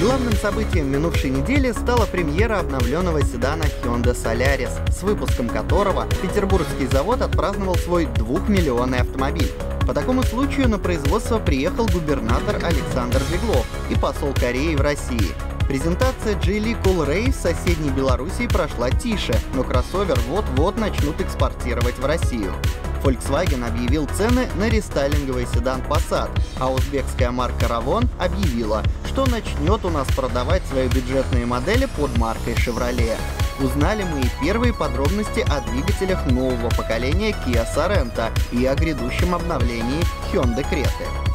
Главным событием минувшей недели стала премьера обновленного седана Hyundai Solaris, с выпуском которого петербургский завод отпраздновал свой двухмиллионный автомобиль. По такому случаю на производство приехал губернатор Александр Беглов и посол Кореи в России. Презентация Geely Cool Ray в соседней Белоруссии прошла тише, но кроссовер вот-вот начнут экспортировать в Россию. Volkswagen объявил цены на рестайлинговый седан Passat, а узбекская марка Ravon объявила, что начнет у нас продавать свои бюджетные модели под маркой Chevrolet. Узнали мы и первые подробности о двигателях нового поколения Kia Sorento и о грядущем обновлении Hyundai Creta.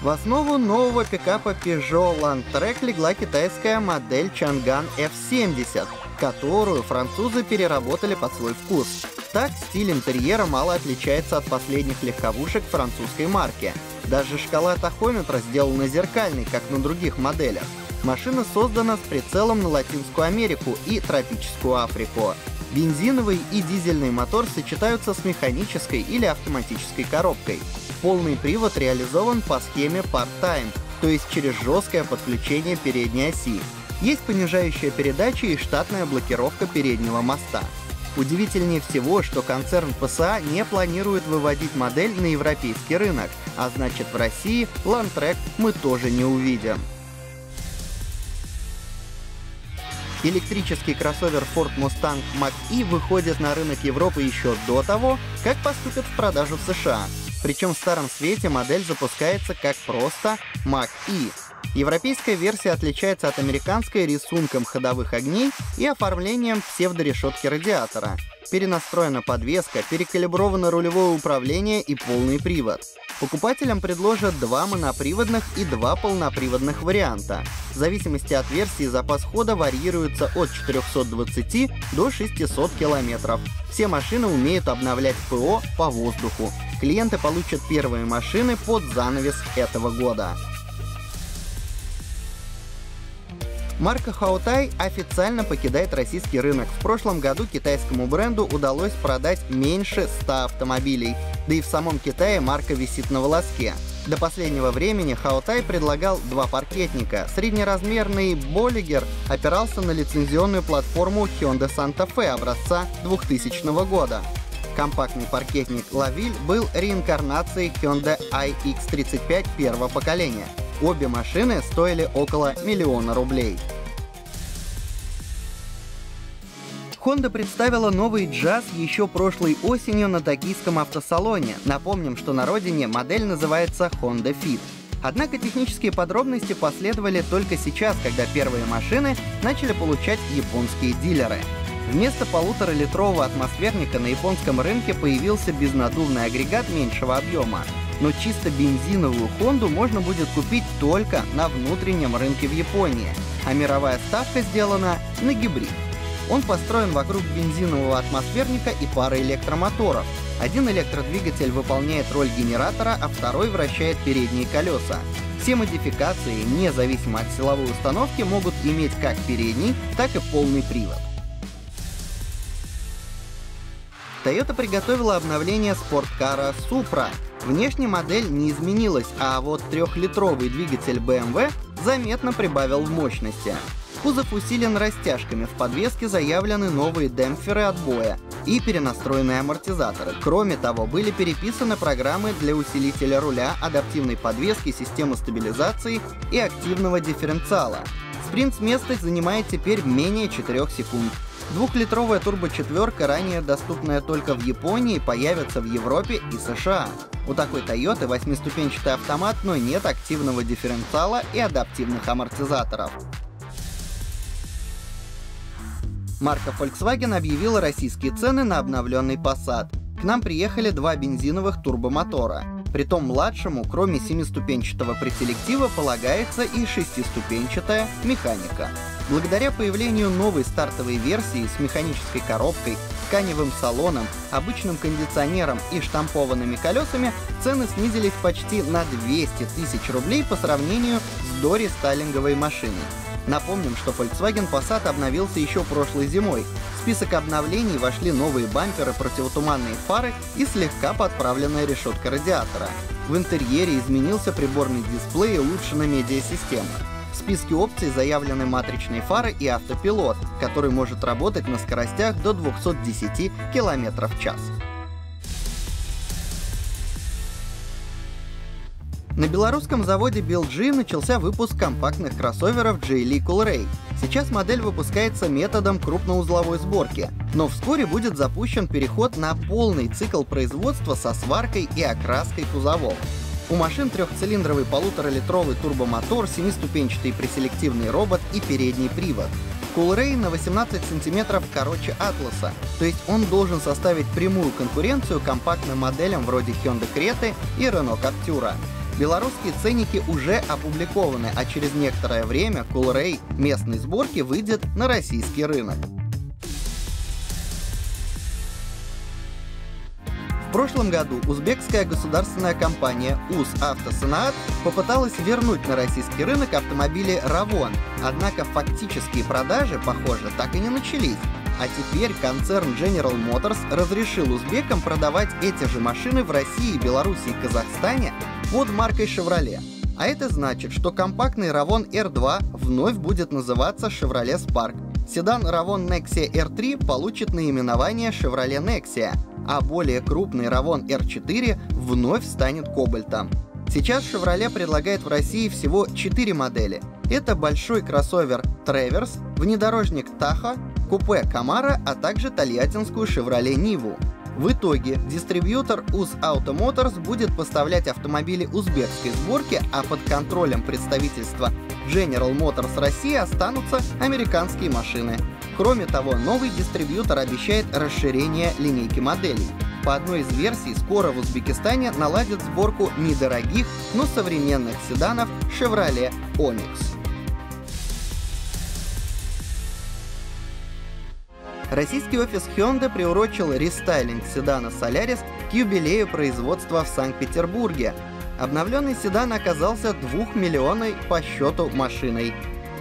В основу нового пикапа Peugeot Landtrek легла китайская модель Chang'an F70, которую французы переработали под свой вкус. Так, стиль интерьера мало отличается от последних легковушек французской марки. Даже шкала тахометра сделана зеркальной, как на других моделях. Машина создана с прицелом на Латинскую Америку и тропическую Африку. Бензиновый и дизельный мотор сочетаются с механической или автоматической коробкой. Полный привод реализован по схеме part-time, то есть через жесткое подключение передней оси. Есть понижающая передача и штатная блокировка переднего моста. Удивительнее всего, что концерн ПСА не планирует выводить модель на европейский рынок, а значит в России Landtrek мы тоже не увидим. Электрический кроссовер Ford Mustang Mach-E выходит на рынок Европы еще до того, как поступит в продажу в США. Причем в старом свете модель запускается как просто Mach-E. Европейская версия отличается от американской рисунком ходовых огней и оформлением псевдорешетки радиатора. Перенастроена подвеска, перекалибровано рулевое управление и полный привод. Покупателям предложат два моноприводных и два полноприводных варианта. В зависимости от версии запас хода варьируется от 420 до 600 километров. Все машины умеют обновлять ПО по воздуху. Клиенты получат первые машины под занавес этого года. Марка Хаутай официально покидает российский рынок. В прошлом году китайскому бренду удалось продать меньше 100 автомобилей. Да и в самом Китае марка висит на волоске. До последнего времени Хаутай предлагал два паркетника. Среднеразмерный Боллигер опирался на лицензионную платформу Hyundai Santa Fe образца 2000 года. Компактный паркетник Laville был реинкарнацией Hyundai iX35 первого поколения. Обе машины стоили около миллиона рублей. Honda представила новый джаз еще прошлой осенью на токийском автосалоне. Напомним, что на родине модель называется Honda Fit. Однако технические подробности последовали только сейчас, когда первые машины начали получать японские дилеры. Вместо полуторалитрового атмосферника на японском рынке появился безнадувный агрегат меньшего объема но чисто бензиновую Honda можно будет купить только на внутреннем рынке в Японии, а мировая ставка сделана на гибрид. Он построен вокруг бензинового атмосферника и пары электромоторов. Один электродвигатель выполняет роль генератора, а второй вращает передние колеса. Все модификации, независимо от силовой установки, могут иметь как передний, так и полный привод. Toyota приготовила обновление спорткара Supra, Внешне модель не изменилась, а вот трехлитровый двигатель BMW заметно прибавил в мощности. Кузов усилен растяжками, в подвеске заявлены новые демпферы отбоя и перенастроенные амортизаторы. Кроме того, были переписаны программы для усилителя руля, адаптивной подвески, системы стабилизации и активного дифференциала. Спринт с места занимает теперь менее 4 секунд. Двухлитровая турбочетверка, ранее доступная только в Японии, появится в Европе и США. У такой Toyota восьмиступенчатый автомат, но нет активного дифференциала и адаптивных амортизаторов. Марка Volkswagen объявила российские цены на обновленный Passat. К нам приехали два бензиновых турбомотора. Притом младшему, кроме семиступенчатого преселектива, полагается и шестиступенчатая механика. Благодаря появлению новой стартовой версии с механической коробкой, тканевым салоном, обычным кондиционером и штампованными колесами, цены снизились почти на 200 тысяч рублей по сравнению с дорестайлинговой машиной. Напомним, что Volkswagen Passat обновился еще прошлой зимой. В список обновлений вошли новые бамперы, противотуманные фары и слегка подправленная решетка радиатора. В интерьере изменился приборный дисплей и улучшена медиасистема. В списке опций заявлены матричные фары и автопилот, который может работать на скоростях до 210 км в час. На белорусском заводе BLG начался выпуск компактных кроссоверов J-Lee Coolray. Сейчас модель выпускается методом крупноузловой сборки, но вскоре будет запущен переход на полный цикл производства со сваркой и окраской кузовов. У машин трехцилиндровый полуторалитровый турбомотор, семиступенчатый преселективный робот и передний привод. Coolray на 18 сантиметров короче Атласа, то есть он должен составить прямую конкуренцию компактным моделям вроде Hyundai Creta и Renault Captura. Белорусские ценники уже опубликованы, а через некоторое время Coolray местной сборки выйдет на российский рынок. В прошлом году узбекская государственная компания УЗ Автосанаат попыталась вернуть на российский рынок автомобили Равон, однако фактические продажи, похоже, так и не начались. А теперь концерн General Motors разрешил узбекам продавать эти же машины в России, Беларуси и Казахстане под маркой Chevrolet. А это значит, что компактный Ravon R2 вновь будет называться Chevrolet Spark. Седан Ravon Nexia R3 получит наименование Chevrolet Nexia, а более крупный Ravon R4 вновь станет Кобальтом. Сейчас Chevrolet предлагает в России всего 4 модели. Это большой кроссовер Traverse, внедорожник Tahoe, купе Camaro, а также тольяттинскую Chevrolet Nivu. В итоге дистрибьютор УЗ Auto Motors будет поставлять автомобили узбекской сборки, а под контролем представительства General Motors России останутся американские машины. Кроме того, новый дистрибьютор обещает расширение линейки моделей. По одной из версий, скоро в Узбекистане наладят сборку недорогих, но современных седанов Chevrolet Onix. Российский офис Hyundai приурочил рестайлинг седана Solaris к юбилею производства в Санкт-Петербурге. Обновленный седан оказался двухмиллионной по счету машиной.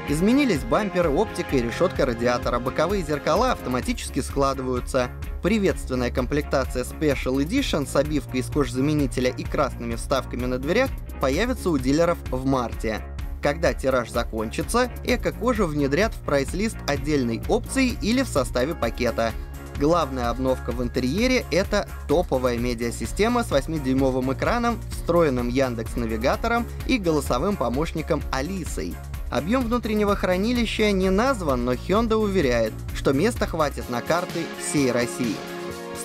Изменились бамперы, оптика и решетка радиатора, боковые зеркала автоматически складываются. Приветственная комплектация Special Edition с обивкой из кожзаменителя и красными вставками на дверях появится у дилеров в марте. Когда тираж закончится, эко-кожу внедрят в прайс-лист отдельной опции или в составе пакета. Главная обновка в интерьере — это топовая медиасистема с 8-дюймовым экраном, встроенным Яндекс Навигатором и голосовым помощником Алисой. Объем внутреннего хранилища не назван, но Hyundai уверяет, что места хватит на карты всей России.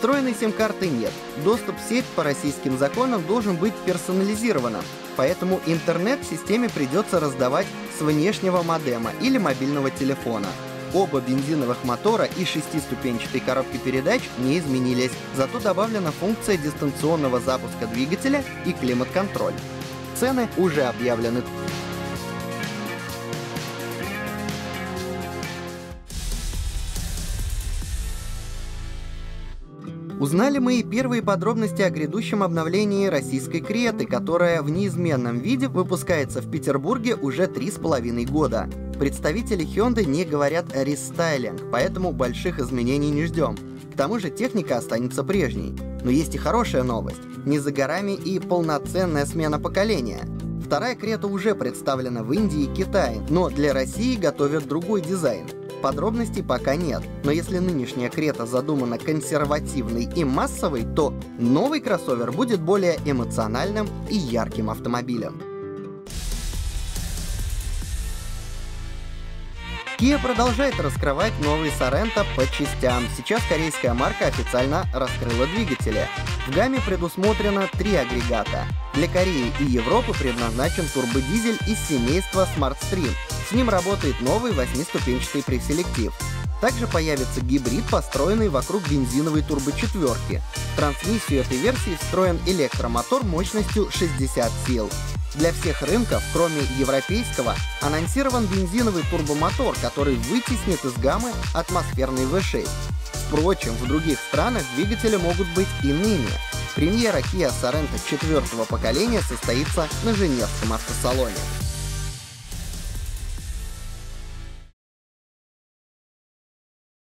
Встроенной сим-карты нет. Доступ в сеть по российским законам должен быть персонализированным, поэтому интернет системе придется раздавать с внешнего модема или мобильного телефона. Оба бензиновых мотора и шестиступенчатой коробки передач не изменились, зато добавлена функция дистанционного запуска двигателя и климат-контроль. Цены уже объявлены. Узнали мы и первые подробности о грядущем обновлении российской Креты, которая в неизменном виде выпускается в Петербурге уже три с половиной года. Представители Hyundai не говорят о рестайлинг, поэтому больших изменений не ждем. К тому же техника останется прежней. Но есть и хорошая новость. Не за горами и полноценная смена поколения. Вторая Крета уже представлена в Индии и Китае, но для России готовят другой дизайн — Подробностей пока нет, но если нынешняя Крета задумана консервативной и массовой, то новый кроссовер будет более эмоциональным и ярким автомобилем. Kia продолжает раскрывать новый Sorento по частям. Сейчас корейская марка официально раскрыла двигатели. В гамме предусмотрено три агрегата. Для Кореи и Европы предназначен турбодизель из семейства SmartStream. С ним работает новый восьмиступенчатый преселектив. Также появится гибрид, построенный вокруг бензиновой турбочетверки. В трансмиссию этой версии встроен электромотор мощностью 60 сил. Для всех рынков, кроме европейского, анонсирован бензиновый турбомотор, который вытеснит из гаммы атмосферный V6. Впрочем, в других странах двигатели могут быть иными. Премьера Kia Sorento четвертого поколения состоится на Женевском автосалоне.